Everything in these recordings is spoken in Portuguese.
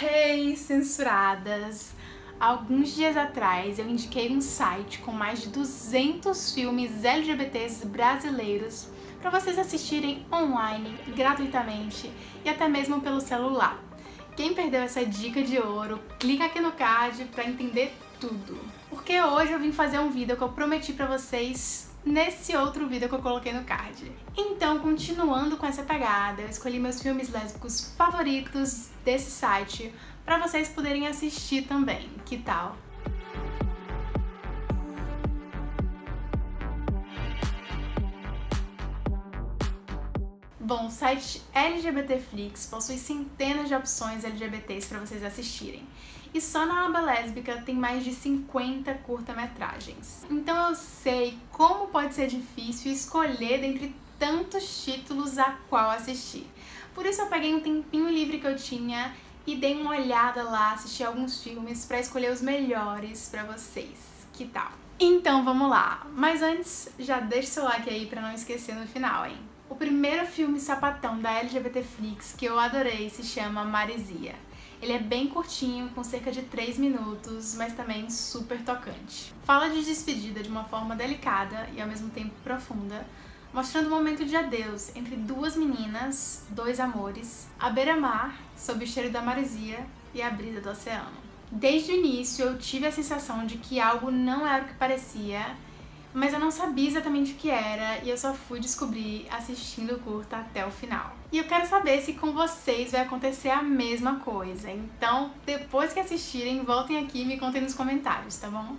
Hey, censuradas! Alguns dias atrás eu indiquei um site com mais de 200 filmes LGBTs brasileiros para vocês assistirem online, gratuitamente e até mesmo pelo celular. Quem perdeu essa dica de ouro, clica aqui no card para entender tudo. Porque hoje eu vim fazer um vídeo que eu prometi para vocês nesse outro vídeo que eu coloquei no card. Então, continuando com essa pegada, eu escolhi meus filmes lésbicos favoritos desse site para vocês poderem assistir também. Que tal? Bom, o site LGBTflix possui centenas de opções LGBTs para vocês assistirem. E só na aba lésbica tem mais de 50 curta-metragens. Então eu sei como pode ser difícil escolher dentre tantos títulos a qual assistir. Por isso eu peguei um tempinho livre que eu tinha e dei uma olhada lá, assisti alguns filmes para escolher os melhores para vocês. Que tal? Então vamos lá. Mas antes, já deixa seu like aí para não esquecer no final, hein? O primeiro filme sapatão da LGBT Flix que eu adorei se chama Maresia. Ele é bem curtinho, com cerca de 3 minutos, mas também super tocante. Fala de despedida de uma forma delicada e ao mesmo tempo profunda, mostrando um momento de adeus entre duas meninas, dois amores, a beira-mar, sob o cheiro da maresia e a brisa do oceano. Desde o início eu tive a sensação de que algo não era o que parecia mas eu não sabia exatamente o que era e eu só fui descobrir assistindo o curta até o final. E eu quero saber se com vocês vai acontecer a mesma coisa. Então, depois que assistirem, voltem aqui e me contem nos comentários, tá bom?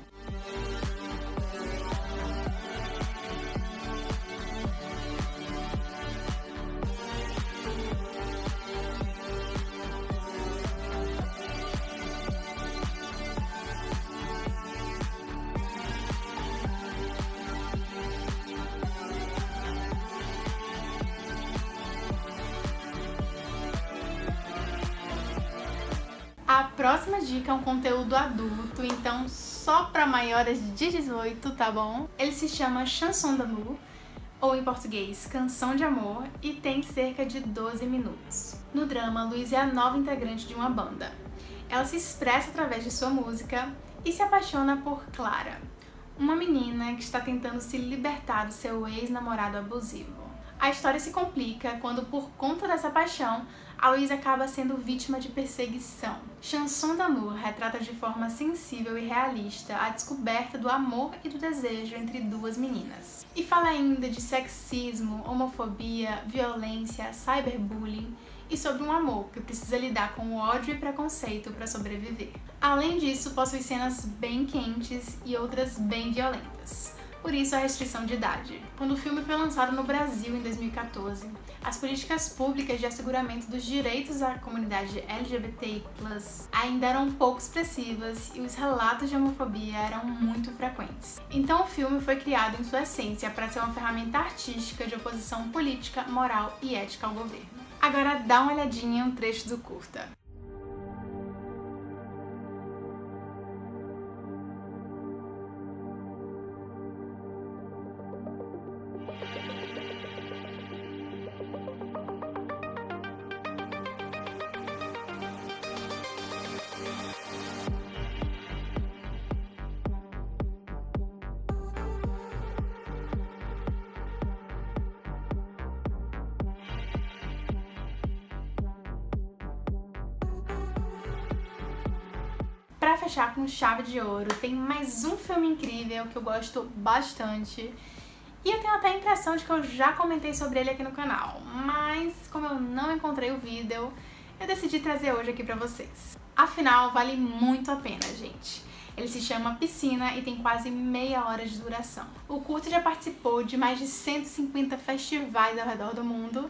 A próxima dica é um conteúdo adulto, então só para maiores de 18, tá bom? Ele se chama Chanson d'amour, ou em português, Canção de Amor, e tem cerca de 12 minutos. No drama, Luiz é a nova integrante de uma banda. Ela se expressa através de sua música e se apaixona por Clara, uma menina que está tentando se libertar do seu ex-namorado abusivo. A história se complica quando, por conta dessa paixão, a Luísa acaba sendo vítima de perseguição. Chanson d'amour retrata de forma sensível e realista a descoberta do amor e do desejo entre duas meninas. E fala ainda de sexismo, homofobia, violência, cyberbullying e sobre um amor que precisa lidar com ódio e preconceito para sobreviver. Além disso, possui cenas bem quentes e outras bem violentas por isso a restrição de idade. Quando o filme foi lançado no Brasil em 2014, as políticas públicas de asseguramento dos direitos da comunidade LGBTI+, ainda eram pouco expressivas e os relatos de homofobia eram muito frequentes. Então o filme foi criado em sua essência para ser uma ferramenta artística de oposição política, moral e ética ao governo. Agora dá uma olhadinha em um trecho do curta. Fechar com chave de ouro, tem mais um filme incrível que eu gosto bastante. E eu tenho até a impressão de que eu já comentei sobre ele aqui no canal, mas como eu não encontrei o vídeo, eu decidi trazer hoje aqui pra vocês. Afinal, vale muito a pena, gente. Ele se chama Piscina e tem quase meia hora de duração. O curto já participou de mais de 150 festivais ao redor do mundo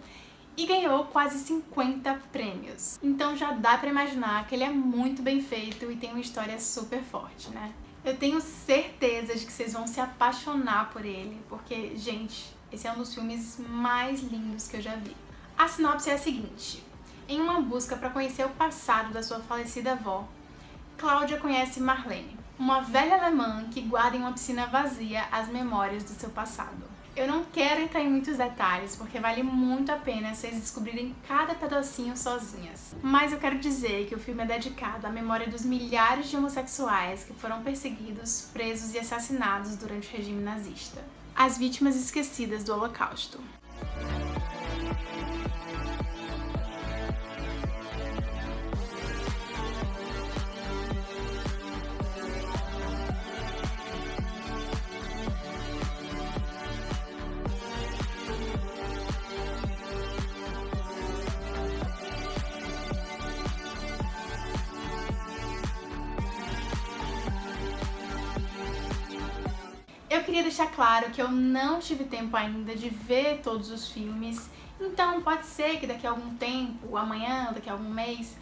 e ganhou quase 50 prêmios. Então já dá pra imaginar que ele é muito bem feito e tem uma história super forte, né? Eu tenho certeza de que vocês vão se apaixonar por ele, porque, gente, esse é um dos filmes mais lindos que eu já vi. A sinopse é a seguinte: em uma busca para conhecer o passado da sua falecida avó, Cláudia conhece Marlene, uma velha alemã que guarda em uma piscina vazia as memórias do seu passado. Eu não quero entrar em muitos detalhes, porque vale muito a pena vocês descobrirem cada pedacinho sozinhas. Mas eu quero dizer que o filme é dedicado à memória dos milhares de homossexuais que foram perseguidos, presos e assassinados durante o regime nazista. As vítimas esquecidas do Holocausto. Eu queria deixar claro que eu não tive tempo ainda de ver todos os filmes, então pode ser que daqui a algum tempo, amanhã, daqui a algum mês,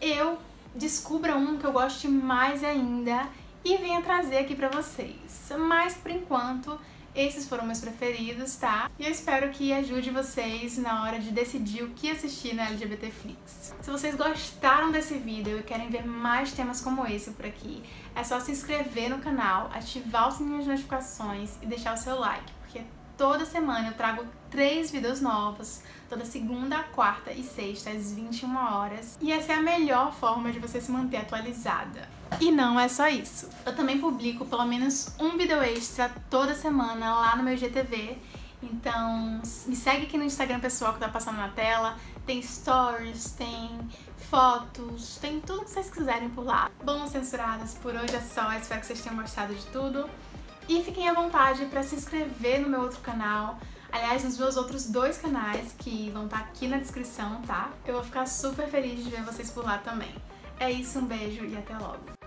eu descubra um que eu goste mais ainda e venha trazer aqui pra vocês. Mas por enquanto, esses foram meus preferidos, tá? E eu espero que ajude vocês na hora de decidir o que assistir na LGBT Flix. Se vocês gostaram desse vídeo e querem ver mais temas como esse por aqui, é só se inscrever no canal, ativar o sininho de notificações e deixar o seu like, porque toda semana eu trago três vídeos novos, toda segunda, quarta e sexta, às 21 horas. E essa é a melhor forma de você se manter atualizada. E não é só isso. Eu também publico pelo menos um vídeo extra toda semana lá no meu GTV. Então me segue aqui no Instagram pessoal que tá passando na tela. Tem stories, tem fotos, tem tudo que vocês quiserem por lá. Bom, censuradas, por hoje é só. Espero que vocês tenham gostado de tudo. E fiquem à vontade para se inscrever no meu outro canal. Aliás, nos meus outros dois canais, que vão estar tá aqui na descrição, tá? Eu vou ficar super feliz de ver vocês por lá também. É isso, um beijo e até logo!